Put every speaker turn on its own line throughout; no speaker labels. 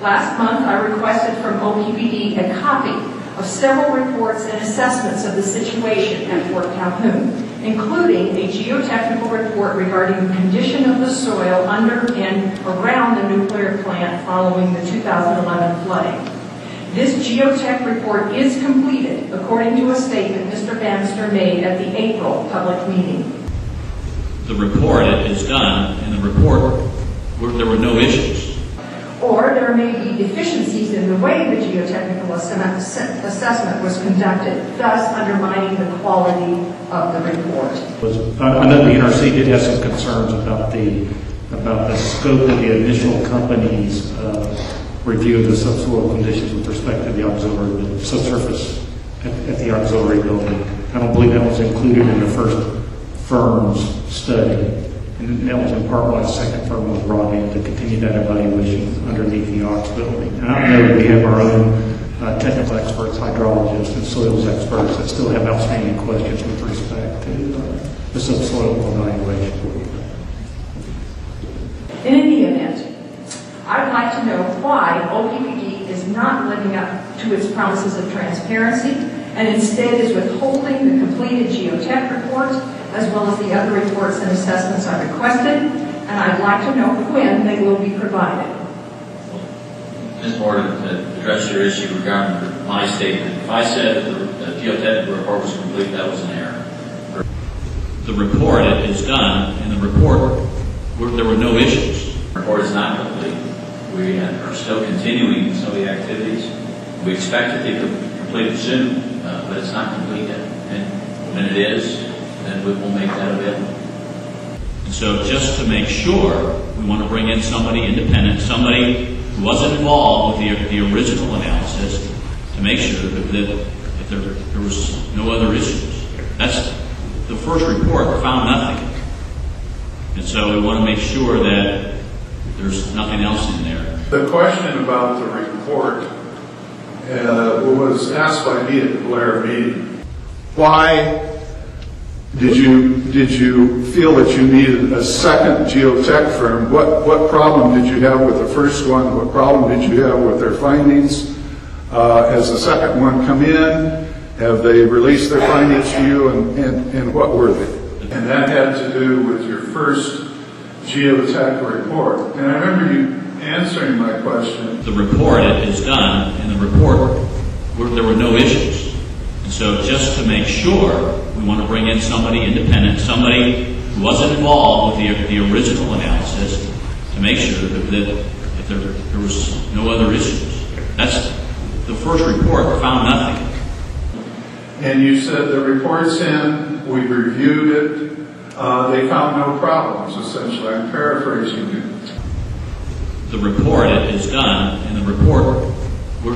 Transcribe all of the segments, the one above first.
Last month, I requested from OPPD a copy of several reports and assessments of the situation at Fort Calhoun, including a geotechnical report regarding the condition of the soil under and around the nuclear plant following the 2011 flooding. This geotech report is completed according to a statement Mr. Bannister made at the April public meeting.
The report is done, and the report, there were no issues.
Or there may be deficiencies in the way the geotechnical assessment was conducted, thus undermining the quality of the report.
I know the NRC did have some concerns about the about the scope of the initial company's uh, review of the subsoil conditions with respect to the auxiliary, the subsurface at, at the auxiliary building. I don't believe that was included in the first firm's study. And that was in part why the second firm was brought in to continue that evaluation underneath the aux building. And I know we have our own uh, technical experts, hydrologists, and soils experts that still have outstanding questions with respect to uh, the subsoil evaluation.
In any event, I'd like to know why OPPD is not living up to its promises of transparency and instead is withholding the completed geotech report as well as the other reports and assessments I requested, and I'd like to know when they will be provided.
Ms. Moore, to address your issue regarding my statement, if I said that the geotechnical report was complete, that was an error. The report is done, and the report, there were no issues. The report is not complete. We are still continuing some of the activities. We expect it to be completed soon, uh, but it's not complete yet. And when it is, then we will make that available. And so just to make sure, we want to bring in somebody independent, somebody who wasn't involved with the, the original analysis to make sure that, that there, there was no other issues. That's the first report found nothing. And so we want to make sure that there's nothing else in there.
The question about the report uh, was asked by me at the Blair meeting. Why did you did you feel that you needed a second geotech firm? What what problem did you have with the first one? What problem did you have with their findings? Uh, has the second one come in? Have they released their findings to you, and, and, and what were they? And that had to do with your first geotech report. And I remember you answering my question.
The report is done, and the report, there were no issues. And so just to make sure, we want to bring in somebody independent, somebody who wasn't involved with the, the original analysis to make sure that, that there, there was no other issues. That's the first report found nothing.
And you said the report's in, we reviewed it, uh, they found no problems, essentially. I'm paraphrasing you.
The report is done, and the report,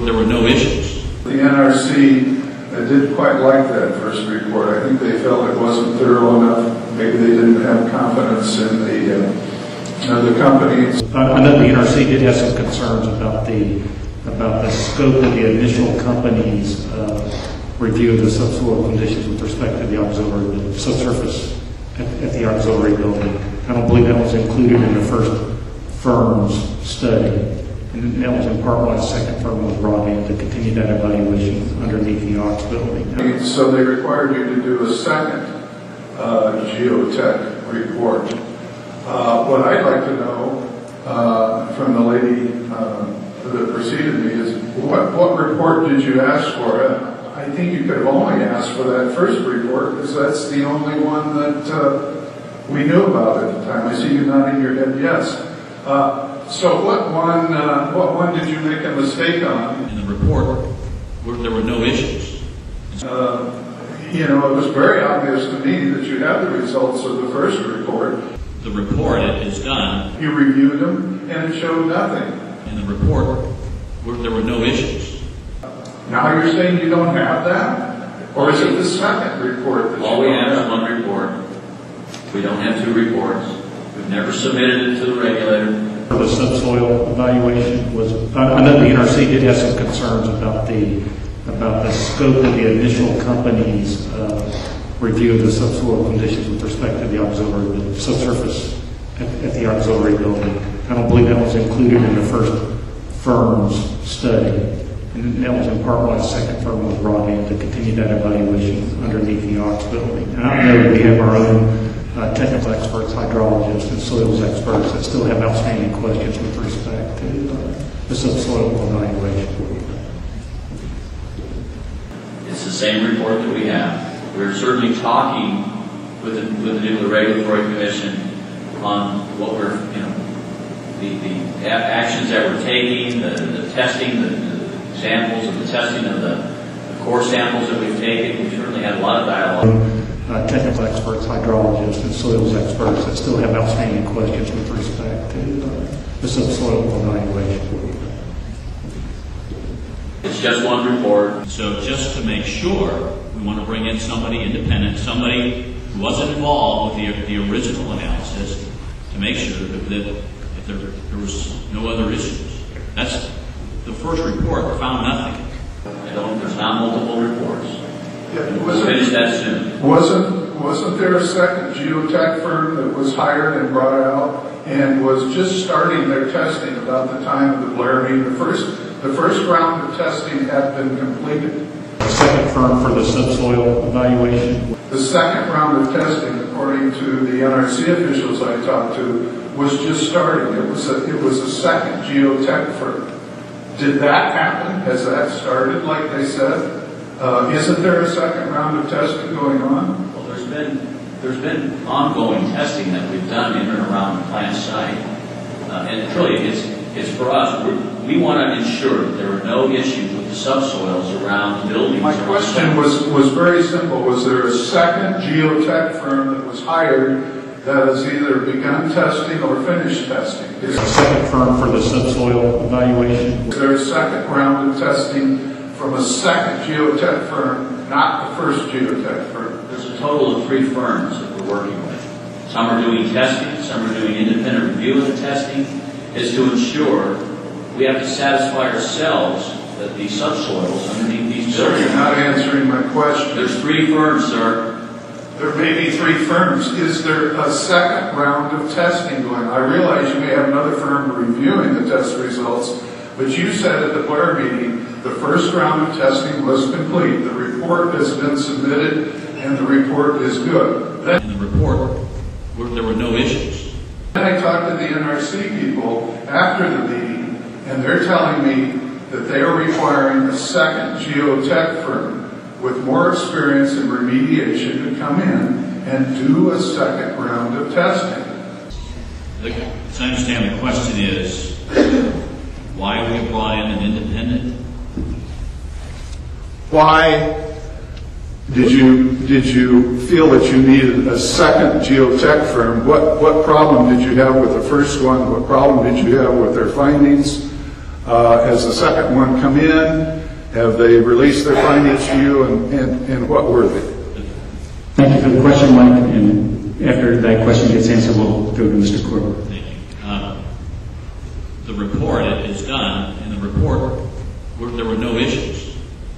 there were no issues.
The NRC uh, didn't quite like that first report. I think they felt it wasn't thorough enough. Maybe they didn't have confidence in the uh, other companies.
I know the NRC did have some concerns about the about the scope of the initial company's uh, review of the subsoil conditions with respect to the auxiliary, the subsurface at, at the auxiliary building. I don't believe that was included in the first firm's study. And that was in part why the second firm was brought in to continue that evaluation underneath the aux building.
So they required you to do a second uh, geotech report. Uh, what I'd like to know uh, from the lady uh, that preceded me is what, what report did you ask for? I think you could have only asked for that first report because that's the only one that uh, we knew about at the time. I see you nodding your head yes. Uh, so what one, uh, what one did you make a mistake on?
In the report, there were no issues.
Uh, you know, it was very obvious to me that you had the results of the first report.
The report is done.
You reviewed them, and it showed nothing.
In the report, there were no issues.
Now you're saying you don't have that? Or is it the second report that
All
you
we
don't
have is one report. We don't have two reports. We've never submitted it to the regulator.
The subsoil evaluation was, I know the NRC did have some concerns about the, about the scope of the initial company's uh, review of the subsoil conditions with respect to the auxiliary, the subsurface at, at the auxiliary building. I don't believe that was included in the first firm's study. And that was in part why a second firm was brought in to continue that evaluation underneath the aux building. And I know we have our own uh, technical experts, hydrologists, and soils experts that still have outstanding questions with respect to uh, the subsoil evaluation.
It's the same report that we have. We're certainly talking with the, with the Nuclear Regulatory Commission on what we're, you know, the, the actions that we're taking, the, the testing, the, the examples of the testing of the, the core samples that we've taken. We've certainly had a lot of dialogue.
Uh, technical experts, hydrologists, and soils experts that still have outstanding questions with respect to uh, the subsoil evaluation.
It's just one report. So just to make sure, we want to bring in somebody independent, somebody who wasn't involved with the, the original analysis to make sure that, that if there, there was no other issues. That's the first report found nothing. There's not multiple reports.
Yeah,
We'll finish that soon.
Wasn't, wasn't there a second geotech firm that was hired and brought out and was just starting their testing about the time of the Blair meeting? The first, the first round of testing had been completed.
The second firm for the subsoil evaluation
The second round of testing, according to the NRC officials I talked to, was just starting. It was a, it was a second geotech firm. Did that happen? Has that started like they said? Uh, isn't there a second round of testing going on?
Well, there's been, there's been ongoing testing that we've done in and around the plant site. Uh, and truly, it's, it's for us, We're- we want to ensure that there are no issues with the subsoils around the buildings.
My question was, was very simple. Was there a second geotech firm that was hired that has either begun testing or finished testing? Is
the second firm for the subsoil evaluation
is there a second round of testing from a second geotech firm, not the first geotech firm?
There's a total of three firms that we're working with. Some are doing testing, some are doing independent review of the testing, is to ensure we have to satisfy ourselves that the subsoils underneath these
Sir, you're not answering my question.
There's three firms, sir.
There may be three firms. Is there a second round of testing going? I realize you may have another firm reviewing the test results, but you said at the Blair meeting, the first round of testing was complete. The report has been submitted, and the report is good. Then
In the report, there were no issues.
Then I talked to the NRC people after the meeting, and they're telling me that they are requiring a second geotech firm with more experience in remediation to come in and do a second round of testing.
As I understand, the question is, why we brought in an independent?
Why did you, did you feel that you needed a second geotech firm? What, what problem did you have with the first one? What problem did you have with their findings? Uh, has the second one come in? Have they released their findings to you, and, and, and what were they?
Thank you for the question, Mike, and after that question gets answered, we'll go to Mr. Corbett.
Thank you. Uh, The report is done, and the report, there were no issues.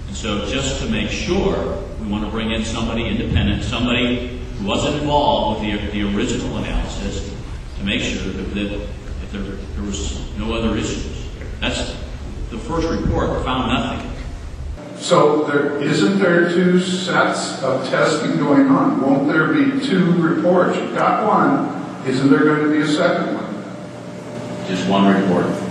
And so just to make sure, we want to bring in somebody independent, somebody who wasn't involved with the, the original analysis to make sure that, that if there, there was no other issues. That's, the first report found nothing.
So there, isn't there two sets of testing going on? Won't there be two reports? You've got one, isn't there going to be a second one?
Just one report.